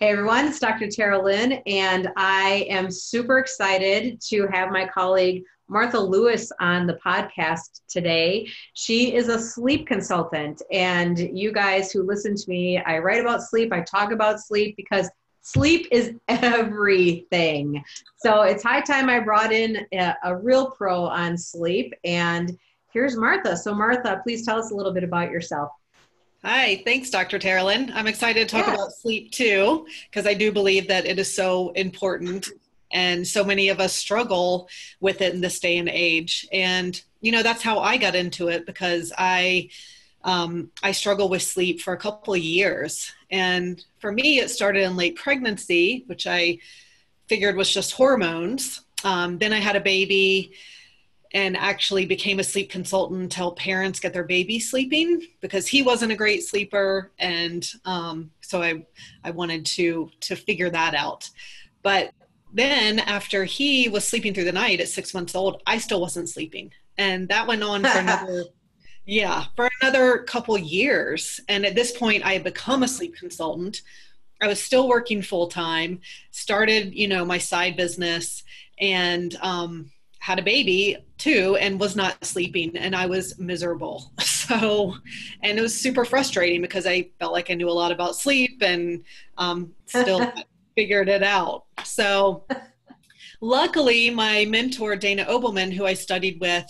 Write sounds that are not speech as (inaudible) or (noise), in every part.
Hey everyone, it's Dr. Teralyn, and I am super excited to have my colleague Martha Lewis on the podcast today. She is a sleep consultant, and you guys who listen to me, I write about sleep, I talk about sleep because sleep is (laughs) everything. So it's high time I brought in a, a real pro on sleep, and here's Martha. So, Martha, please tell us a little bit about yourself. Hi, thanks, Dr. Teralyn. I'm excited to talk about sleep too, because I do believe that it is so important and so many of us struggle with it in this day and age. And, you know, that's how I got into it because I, um, I struggled with sleep for a couple of years. And for me, it started in late pregnancy, which I figured was just hormones. Um, then I had a baby and actually became a sleep consultant to help parents get their baby sleeping because he wasn't a great sleeper and um, so I, I wanted to to figure that out. But then after he was sleeping through the night at six months old i still wasn't sleeping. And that went on for (laughs) another yeah for another couple years. And at this point i had become a sleep consultant. I was still working full time started you know my side business and um, had a baby too and was not sleeping and I was miserable. (laughs) So, and it was super frustrating because I felt like I knew a lot about sleep and um, still (laughs) figured it out. So, luckily, my mentor, Dana Obleman, who I studied with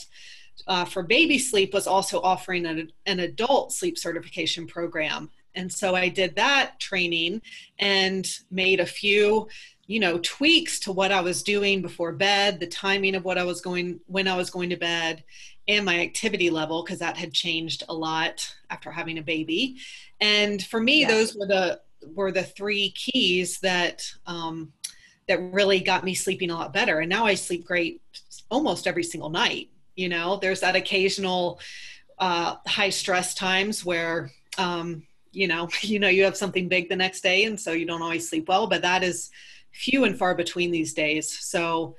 uh, for baby sleep, was also offering an, an adult sleep certification program. And so I did that training and made a few you know tweaks to what i was doing before bed the timing of what i was going when i was going to bed and my activity level because that had changed a lot after having a baby. And for me yes. those were the were the three keys that um, that really got me sleeping a lot better. And now i sleep great almost every single night you know? There's that occasional uh, high stress times where um, you know (laughs) you know you have something big the next day and so you don't always sleep well but that is few and far between these days. So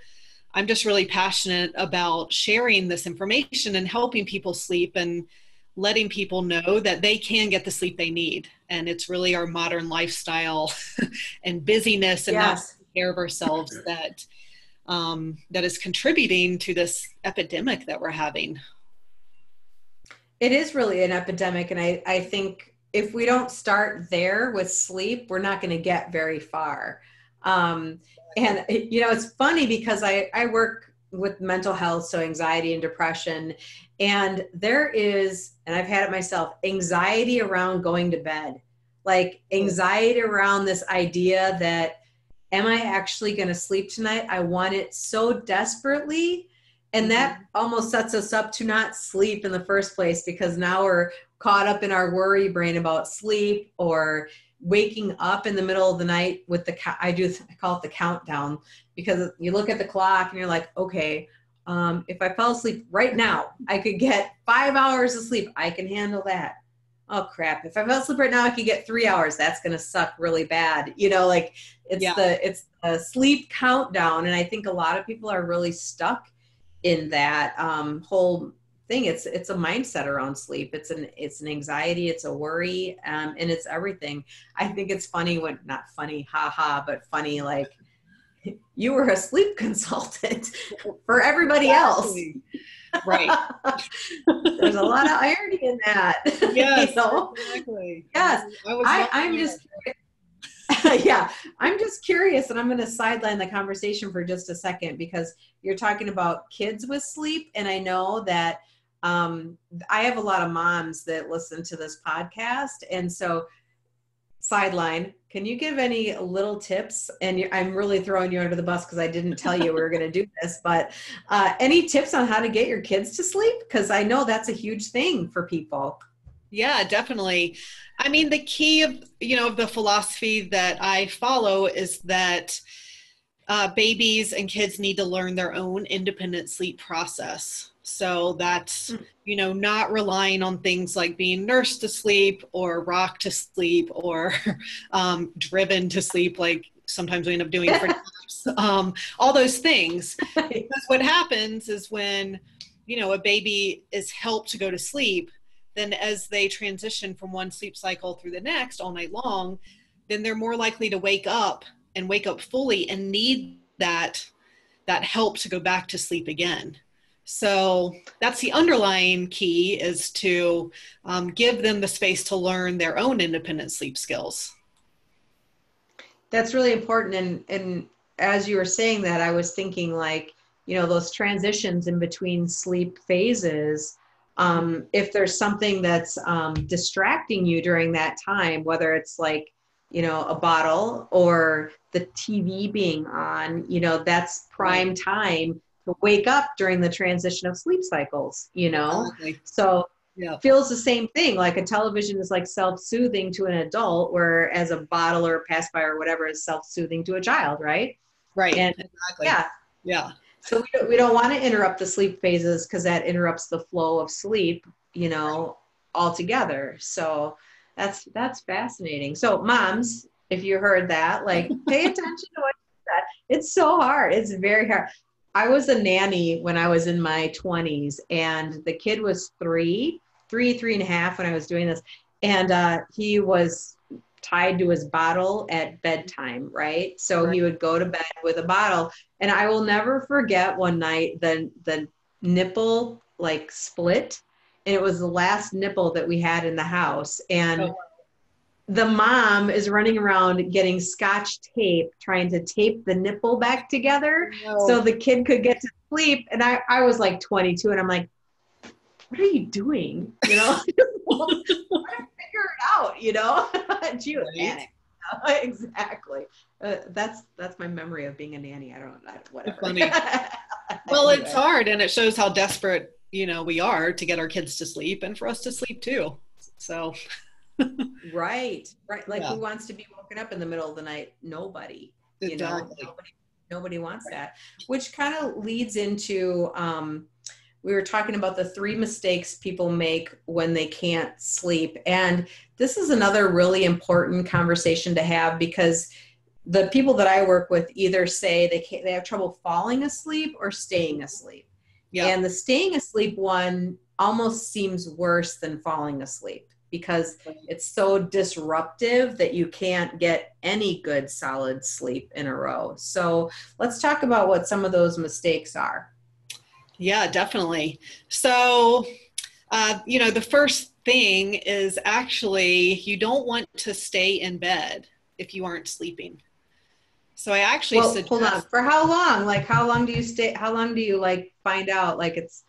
I'm just really passionate about sharing this information and helping people sleep and letting people know that they can get the sleep they need. And it's really our modern lifestyle (laughs) and busyness and yes. not care of ourselves that um, that is contributing to this epidemic that we're having. It is really an epidemic, and I, I think if we don't start there with sleep, we're not going to get very far. Um, and you know, it's funny because I, I work with mental health, so anxiety and depression, and there is, and I've had it myself, anxiety around going to bed, like anxiety around this idea that am I actually going to sleep tonight? I want it so desperately. And that mm-hmm. almost sets us up to not sleep in the first place because now we're caught up in our worry brain about sleep or waking up in the middle of the night with the I do I call it the countdown because you look at the clock and you're like, okay, um, if I fell asleep right now, I could get five hours of sleep. I can handle that. Oh crap! If I fell asleep right now, I could get three hours. That's gonna suck really bad. You know, like it's yeah. the it's the sleep countdown, and I think a lot of people are really stuck in that um, whole thing it's it's a mindset around sleep. It's an it's an anxiety it's a worry um, and it's everything. I think it's funny when not funny haha but funny like (laughs) you were a sleep (laughs) consultant for everybody else. Right. (laughs) There's a lot of irony in that yes you know? exactly. Yes. I, i'm just yeah, I'm just curious, and I'm going to sideline the conversation for just a second because you're talking about kids with sleep, and I know that um, I have a lot of moms that listen to this podcast. And so, sideline, can you give any little tips? And I'm really throwing you under the bus because I didn't tell you we were going to do this, but uh, any tips on how to get your kids to sleep? Because I know that's a huge thing for people. Yeah, definitely. I mean, the key of, you know, the philosophy that I follow is that uh, babies and kids need to learn their own independent sleep process. So that's, mm. you know, not relying on things like being nursed to sleep or rocked to sleep or (laughs) um, driven to sleep, like sometimes we end up doing for (laughs) naps, um, all those things. Because what happens is when, you know, a baby is helped to go to sleep, then as they transition from one sleep cycle through the next all night long, then they're more likely to wake up and wake up fully and need that that help to go back to sleep again. So that's the underlying key is to um, give them the space to learn their own independent sleep skills. That's really important. And, and as you were saying that, I was thinking like, you know, those transitions in between sleep phases. Um, if there's something that's um, distracting you during that time, whether it's like, you know, a bottle or the TV being on, you know, that's prime time wake up during the transition of sleep cycles, you know? Exactly. So yeah. feels the same thing. Like a television is like self-soothing to an adult, whereas a bottle or a pacifier or whatever is self-soothing to a child, right? Right. And exactly. yeah. Yeah. So we don't, we don't want to interrupt the sleep phases because that interrupts the flow of sleep, you know, altogether. So that's that's fascinating. So moms, if you heard that, like pay (laughs) attention to what you said. It's so hard. It's very hard. I was a nanny when I was in my 20s, and the kid was three, three, three and a half when I was doing this. And uh, he was tied to his bottle at bedtime, right? So right. he would go to bed with a bottle. And I will never forget one night the the nipple like split. And it was the last nipple that we had in the house. And oh the mom is running around getting scotch tape trying to tape the nipple back together no. so the kid could get to sleep. And I, I was like 22 and i'm like what are you doing? You know? (laughs) Figure it out you know? (laughs) Was right. (laughs) exactly. Uh, that's that's my memory of being a nanny. I don't know whatever. Funny. well it's hard and it shows how desperate you know we are to get our kids to sleep and for us to sleep too. So right right like yeah. who wants to be woken up in the middle of the night nobody you exactly. know nobody, nobody wants that which kind of leads into um, we were talking about the three mistakes people make when they can't sleep and this is another really important conversation to have because the people that i work with either say they can't they have trouble falling asleep or staying asleep yeah. and the staying asleep one almost seems worse than falling asleep because it's so disruptive that you can't get any good solid sleep in a row. So let's talk about what some of those mistakes are. Yeah, definitely. So, uh, you know, the first thing is actually you don't want to stay in bed if you aren't sleeping. So I actually well, suggest- hold on. For how long? Like, how long do you stay? How long do you like find out? Like, it's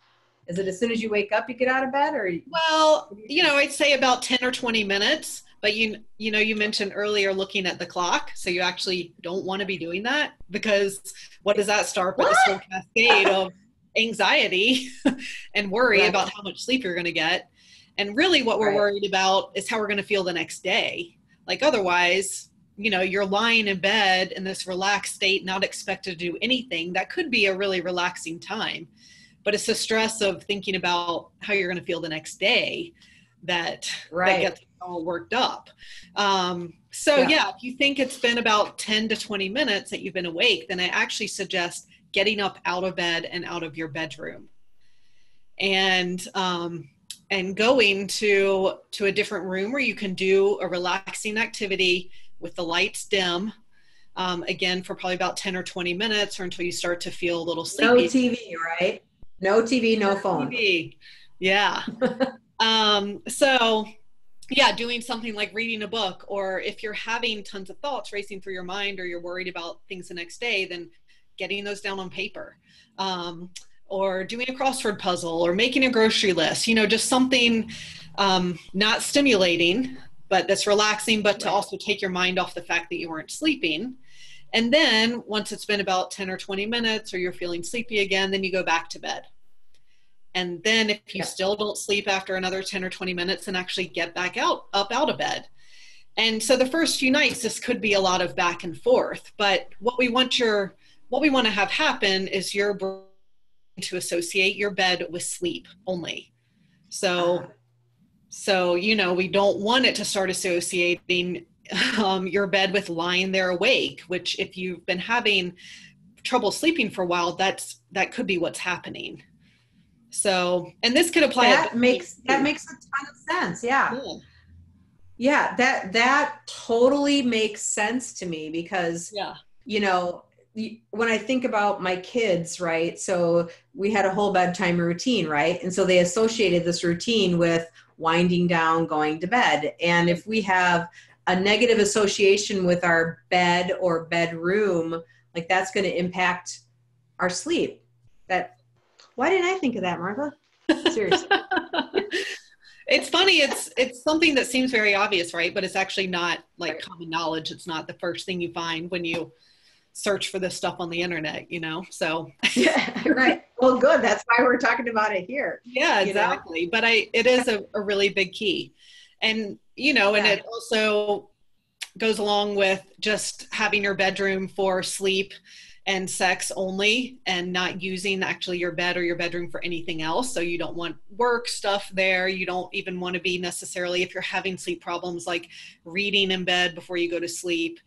is it as soon as you wake up you get out of bed or well you know i'd say about 10 or 20 minutes but you you know you mentioned earlier looking at the clock so you actually don't want to be doing that because what does that start with? A whole cascade of anxiety (laughs) and worry right. about how much sleep you're going to get. And really what we're right. worried about is how we're going to feel the next day. Like otherwise you know you're lying in bed in this relaxed state not expected to do anything that could be a really relaxing time but it's the stress of thinking about how you're going to feel the next day that right. that gets all worked up. Um, so yeah. yeah, if you think it's been about 10 to 20 minutes that you've been awake, then I actually suggest getting up out of bed and out of your bedroom, and um, and going to to a different room where you can do a relaxing activity with the lights dim. Um, again, for probably about 10 or 20 minutes, or until you start to feel a little sleepy. No TV, right? No TV, no phone. TV. Yeah. (laughs) um, so, yeah, doing something like reading a book, or if you're having tons of thoughts racing through your mind, or you're worried about things the next day, then getting those down on paper. Um, or doing a crossword puzzle, or making a grocery list, you know, just something um, not stimulating, but that's relaxing, but to also take your mind off the fact that you weren't sleeping. And then once it's been about 10 or 20 minutes or you're feeling sleepy again, then you go back to bed. And then if you yeah. still don't sleep after another 10 or 20 minutes, then actually get back out, up out of bed. And so the first few nights, this could be a lot of back and forth. But what we want your, what we want to have happen is your brain to associate your bed with sleep only. So, uh-huh. so you know, we don't want it to start associating (laughs) um, your bed with lying there awake. Which, if you've been having trouble sleeping for a while, that's that could be what's happening. So, and this could apply. That makes that makes a ton of sense. Yeah. yeah. yeah that that totally makes sense to me because yeah you know when i think about my kids right so we had a whole bedtime routine right and so they associated this routine with winding down going to bed and if we have a negative association with our bed or bedroom like that's going to impact our sleep. That why didn't i think of that martha? Seriously. (laughs) It's funny it's it's something that seems very obvious right? But it's actually not like right. common knowledge. It's not the first thing you find when you search for this stuff on the internet you know? So yeah (laughs) (laughs) right. Well good. That's why we're talking about it here. Yeah exactly know? but i it is a, a really big key. And you know and yeah. it also goes along with just having your bedroom for sleep and sex only and not using actually your bed or your bedroom for anything else. So you don't want work stuff there. You don't even want to be necessarily, if you're having sleep problems, like reading in bed before you go to sleep.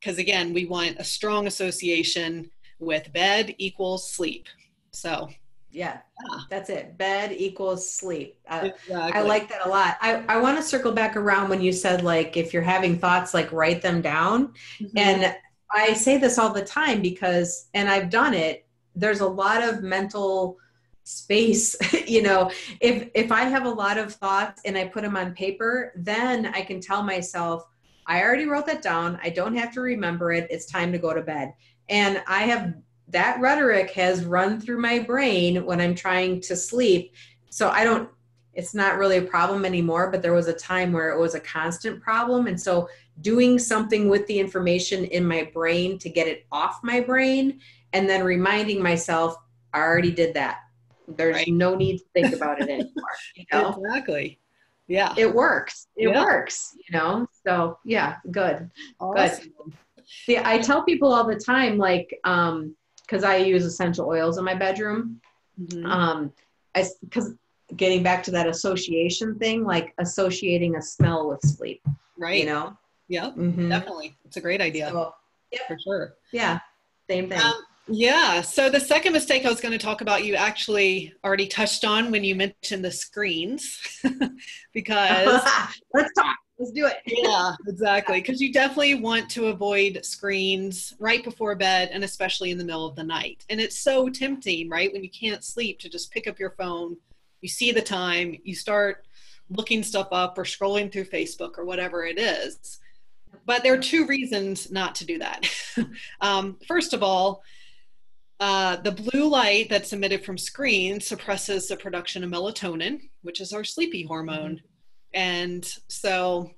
Because again, we want a strong association with bed equals sleep. So yeah, yeah, that's it. Bed equals sleep. Uh, exactly. I like that a lot. I, I want to circle back around when you said like if you're having thoughts, like write them down. Mm-hmm. And I say this all the time because, and I've done it, there's a lot of mental space (laughs) you know if if i have a lot of thoughts and i put them on paper then i can tell myself i already wrote that down i don't have to remember it it's time to go to bed and i have that rhetoric has run through my brain when i'm trying to sleep. So i don't it's not really a problem anymore but there was a time where it was a constant problem. And so doing something with the information in my brain to get it off my brain and then reminding myself i already did that. There's right. no need to think about it anymore (laughs) you know? Exactly. Yeah. It works. It yeah. works you know? So yeah good. Awesome. good see i tell people all the time like um because i use essential oils in my bedroom mm-hmm. um because getting back to that association thing like associating a smell with sleep right you know yeah, mm-hmm. definitely. It's a great idea. So, For sure. Yeah, same thing. Um, yeah. So the second mistake I was going to talk about, you actually already touched on when you mentioned the screens, (laughs) because (laughs) let's talk. Let's do it. yeah, exactly. Because you definitely want to avoid screens right before bed and especially in the middle of the night. And it's so tempting, right? When you can't sleep to just pick up your phone, you see the time, you start looking stuff up or scrolling through Facebook or whatever it is. But there are two reasons not to do that. (laughs) um, first of all, uh, the blue light that's emitted from screens suppresses the production of melatonin, which is our sleepy hormone. Mm-hmm. And so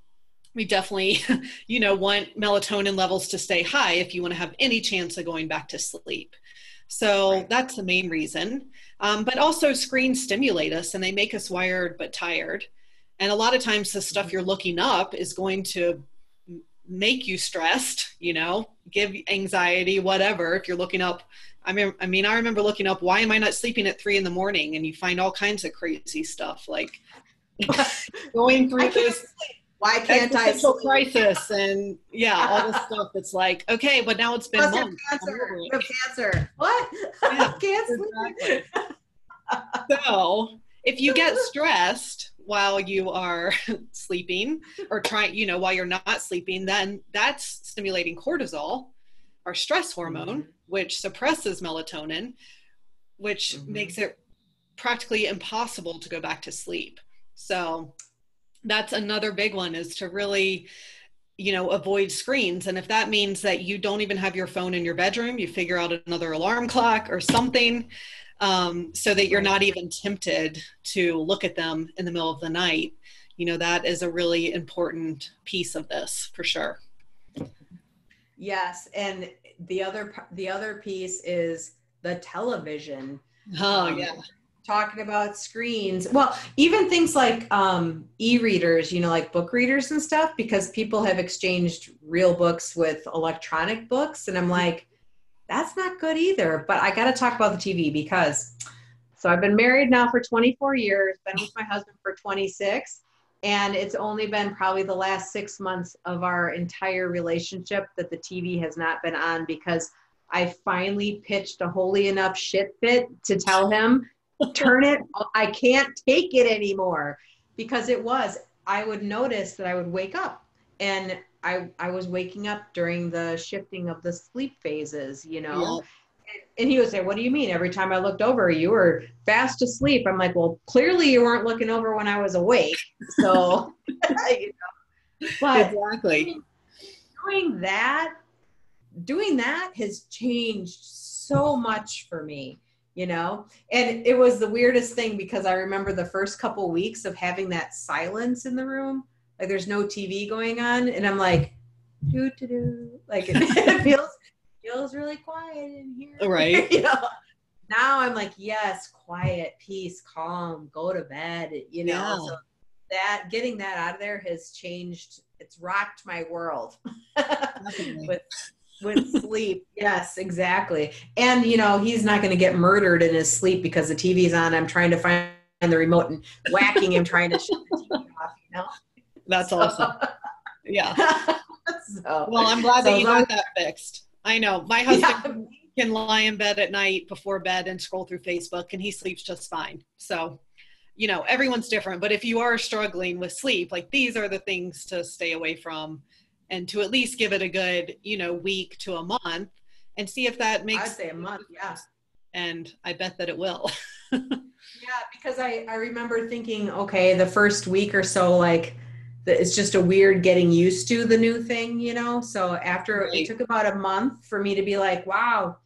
we definitely, (laughs) you know, want melatonin levels to stay high if you want to have any chance of going back to sleep. So right. that's the main reason. Um, but also, screens stimulate us and they make us wired but tired. And a lot of times, the stuff mm-hmm. you're looking up is going to make you stressed, you know, give anxiety, whatever. If you're looking up, I mean, I mean, I remember looking up, why am I not sleeping at three in the morning? And you find all kinds of crazy stuff like (laughs) going through this why can't I sleep? crisis and yeah, all this (laughs) stuff. It's like, okay, but now it's been Plus months. Cancer. Cancer. What? Yeah, (laughs) can't exactly. so if you get stressed, while you are (laughs) sleeping or trying, you know, while you're not sleeping, then that's stimulating cortisol, our stress hormone, mm-hmm. which suppresses melatonin, which mm-hmm. makes it practically impossible to go back to sleep. So that's another big one is to really you know avoid screens and if that means that you don't even have your phone in your bedroom you figure out another alarm clock or something um, so that you're not even tempted to look at them in the middle of the night. You know, that is a really important piece of this for sure. Yes, and the other the other piece is the television. Oh um, yeah. Talking about screens. Well, even things like um, e-readers, you know, like book readers and stuff, because people have exchanged real books with electronic books. And I'm like, that's not good either. But I got to talk about the TV because so I've been married now for 24 years, been with my husband for 26, and it's only been probably the last six months of our entire relationship that the TV has not been on because I finally pitched a holy enough shit fit to tell him, turn it, I can't take it anymore because it was. I would notice that I would wake up and I I was waking up during the shifting of the sleep phases, you know. Yeah. And, and he would say, "What do you mean? Every time I looked over, you were fast asleep." I'm like, "Well, clearly you weren't looking over when I was awake." So, (laughs) you know. But exactly doing that, doing that has changed so much for me you know and it was the weirdest thing because i remember the first couple weeks of having that silence in the room like there's no tv going on and i'm like do to do like it, (laughs) it feels feels really quiet in here oh, right (laughs) you know now i'm like yes quiet peace calm go to bed you know yeah. so that getting that out of there has changed it's rocked my world (laughs) with with sleep. Yes, exactly. And you know, he's not going to get murdered in his sleep because the TV's on. I'm trying to find the remote and whacking him trying to shut the TV off. You know. That's so. awesome. Yeah. (laughs) so, well, I'm glad so that you got that fixed. I know my husband yeah. can lie in bed at night before bed and scroll through Facebook, and he sleeps just fine. So you know everyone's different but if you are struggling with sleep like these are the things to stay away from and to at least give it a good you know week to a month and see if that makes i'd say a month yeah and i bet that it will (laughs) yeah because i i remember thinking okay the first week or so like it's just a weird getting used to the new thing you know? So after right. it took about a month for me to be like wow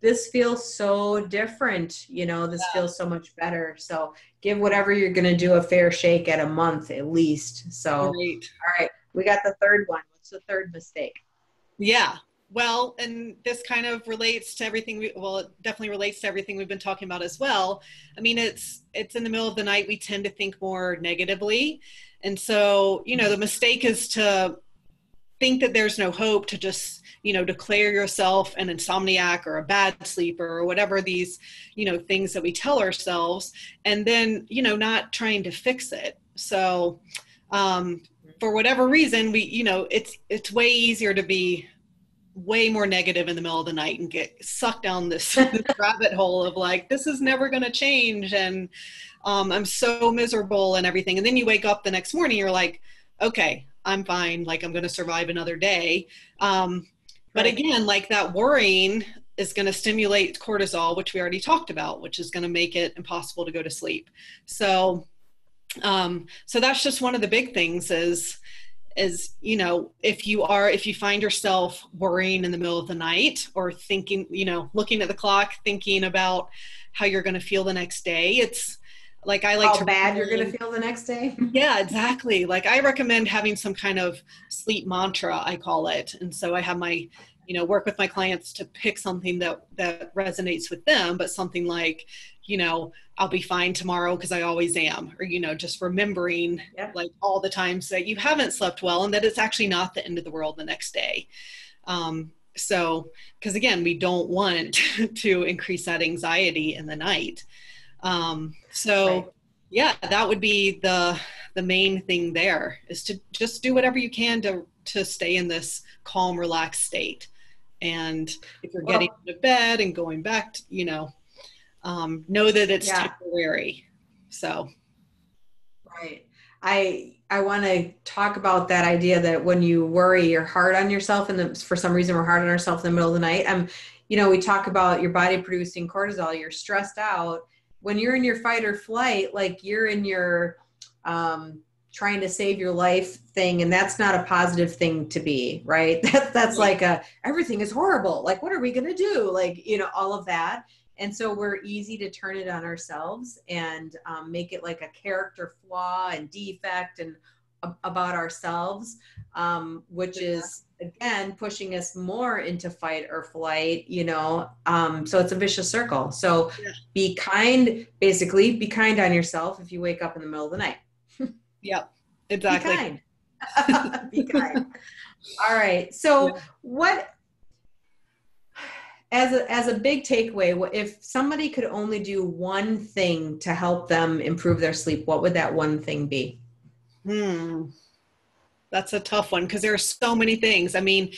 this feels so different you know? This yeah. feels so much better. So give whatever you're going to do a fair shake at a month at least. So right. all right we got the third one. What's the third mistake? Yeah. Well and this kind of relates to everything we well it definitely relates to everything we've been talking about as well. I mean it's it's in the middle of the night we tend to think more negatively and so you know the mistake is to think that there's no hope to just you know declare yourself an insomniac or a bad sleeper or whatever these you know things that we tell ourselves and then you know not trying to fix it. So um, for whatever reason we you know it's it's way easier to be way more negative in the middle of the night and get sucked down this, (laughs) this rabbit hole of like this is never going to change. And um, i'm so miserable and everything. And then you wake up the next morning you're like okay i'm fine. Like i'm going to survive another day. Um, but again, like that worrying is going to stimulate cortisol, which we already talked about, which is going to make it impossible to go to sleep. So, um, so that's just one of the big things is, is, you know, if you are, if you find yourself worrying in the middle of the night or thinking, you know, looking at the clock, thinking about how you're going to feel the next day, it's, like I like how to bad you're gonna feel the next day. (laughs) Yeah, exactly. Like I recommend having some kind of sleep mantra, I call it. And so I have my, you know, work with my clients to pick something that that resonates with them, but something like, you know, I'll be fine tomorrow because I always am, or you know, just remembering like all the times that you haven't slept well and that it's actually not the end of the world the next day. Um, so, because again, we don't want (laughs) to increase that anxiety in the night. Um, so right. yeah, that would be the the main thing there is to just do whatever you can to to stay in this calm, relaxed state. And if you're well, getting to bed and going back, to, you know, um, know that it's yeah. temporary. So, right. I I want to talk about that idea that when you worry, you're hard on yourself, and for some reason we're hard on ourselves in the middle of the night. Um, you know, we talk about your body producing cortisol. You're stressed out, when you're in your fight or flight, like you're in your um, trying to save your life thing, and that's not a positive thing to be, right? (laughs) That, that's like a everything is horrible. Like, what are we gonna do? Like, you know, all of that. And so we're easy to turn it on ourselves and um, make it like a character flaw and defect and about ourselves, um, which is again pushing us more into fight or flight you know um, so it's a vicious circle. So yeah. be kind basically be kind on yourself if you wake up in the middle of the night. (laughs) Yep exactly. be kind, (laughs) be kind. all right so what as a, as a big takeaway if somebody could only do one thing to help them improve their sleep what would that one thing be hmm that's a tough one because there are so many things. I mean,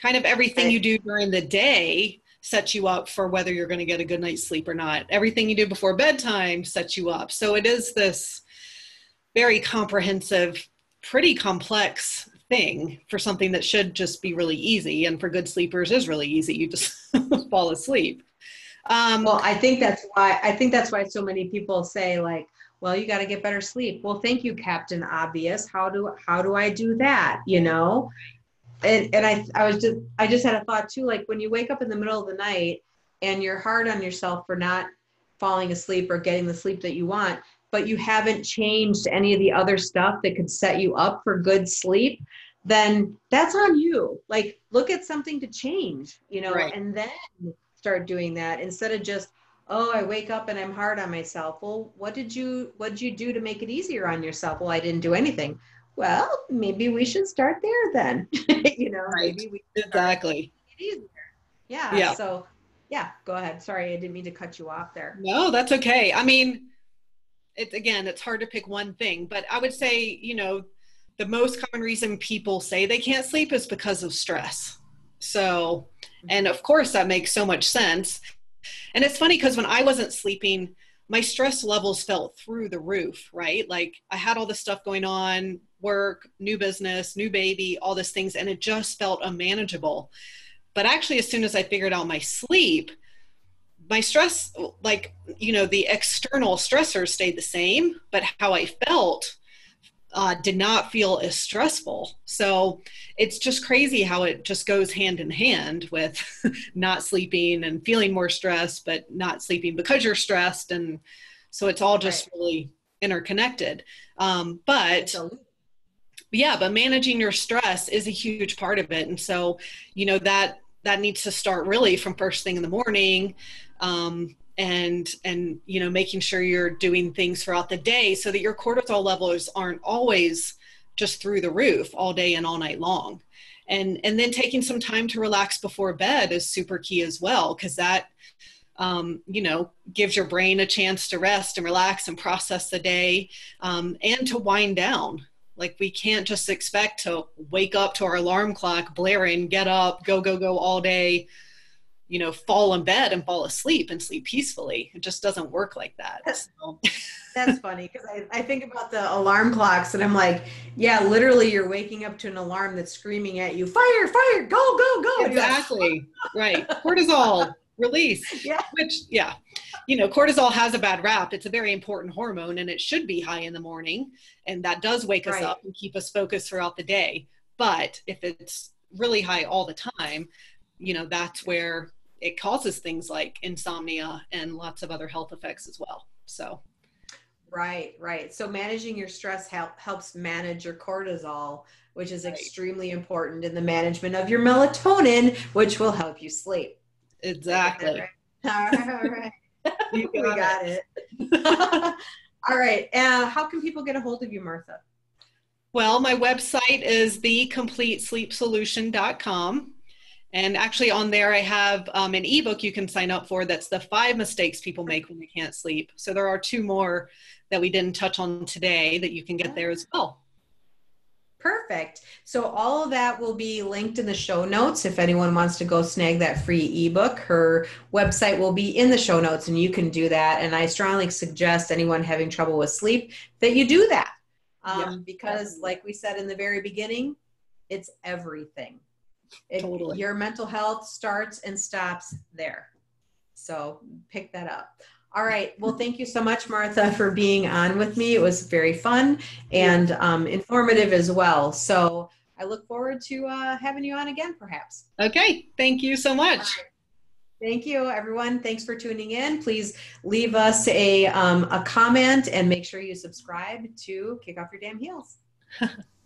kind of everything you do during the day sets you up for whether you're going to get a good night's sleep or not. Everything you do before bedtime sets you up. So it is this very comprehensive pretty complex thing for something that should just be really easy and for good sleepers is really easy you just (laughs) fall asleep um, well i think that's why i think that's why so many people say like well you got to get better sleep well thank you captain obvious how do how do i do that you know and and i i was just i just had a thought too like when you wake up in the middle of the night and you're hard on yourself for not falling asleep or getting the sleep that you want but you haven't changed any of the other stuff that could set you up for good sleep, then that's on you. Like look at something to change, you know, right. and then start doing that instead of just, oh, I wake up and I'm hard on myself. Well, what did you what did you do to make it easier on yourself? Well, I didn't do anything. Well, maybe we should start there then. (laughs) you know, right. maybe we exactly. Yeah. Yeah. So yeah, go ahead. Sorry, I didn't mean to cut you off there. No, that's okay. I mean, it's again it's hard to pick one thing but i would say you know the most common reason people say they can't sleep is because of stress so and of course that makes so much sense and it's funny because when i wasn't sleeping my stress levels felt through the roof right? Like i had all this stuff going on work new business new baby all these things and it just felt unmanageable. But actually as soon as i figured out my sleep my stress like you know the external stressors stayed the same but how i felt uh, did not feel as stressful. So it's just crazy how it just goes hand in hand with (laughs) not sleeping and feeling more stressed but not sleeping because you're stressed. And so it's all just right. really interconnected. Um, but yeah but managing your stress is a huge part of it. And so you know that that needs to start really from first thing in the morning. Um, and and you know making sure you're doing things throughout the day so that your cortisol levels aren't always just through the roof all day and all night long. And and then taking some time to relax before bed is super key as well because that um, you know gives your brain a chance to rest and relax and process the day um, and to wind down. Like we can't just expect to wake up to our alarm clock blaring get up go go go all day you know, fall in bed and fall asleep and sleep peacefully. It just doesn't work like that. So. (laughs) That's funny because I, I think about the alarm clocks and I'm like, yeah, literally you're waking up to an alarm that's screaming at you, fire, fire, go, go, go. Exactly. right. Cortisol (laughs) release. Yeah. Which, yeah, you know, cortisol has a bad rap. It's a very important hormone and it should be high in the morning. And that does wake us up and keep us focused throughout the day. But if it's really high all the time, you know, that's where it causes things like insomnia and lots of other health effects as well. So, right, right. So, managing your stress help, helps manage your cortisol, which is right. extremely important in the management of your melatonin, which will help you sleep. Exactly. All right. (laughs) All right. we got it. it. (laughs) all right. Uh, how can people get a hold of you, Martha? Well, my website is thecompletesleepsolution.com. And actually, on there, I have um, an ebook you can sign up for that's the five mistakes people make when they can't sleep. So there are two more that we didn't touch on today that you can get there as well. Perfect. So all of that will be linked in the show notes if anyone wants to go snag that free ebook. Her website will be in the show notes and you can do that. And I strongly suggest anyone having trouble with sleep that you do that. Um, yeah. Because, like we said in the very beginning, it's everything. It, totally. Your mental health starts and stops there. So pick that up. All right. Well, thank you so much, Martha, for being on with me. It was very fun and um, informative as well. So I look forward to uh, having you on again, perhaps. Okay. Thank you so much. Thank you, everyone. Thanks for tuning in. Please leave us a, um, a comment and make sure you subscribe to Kick Off Your Damn Heels. (laughs)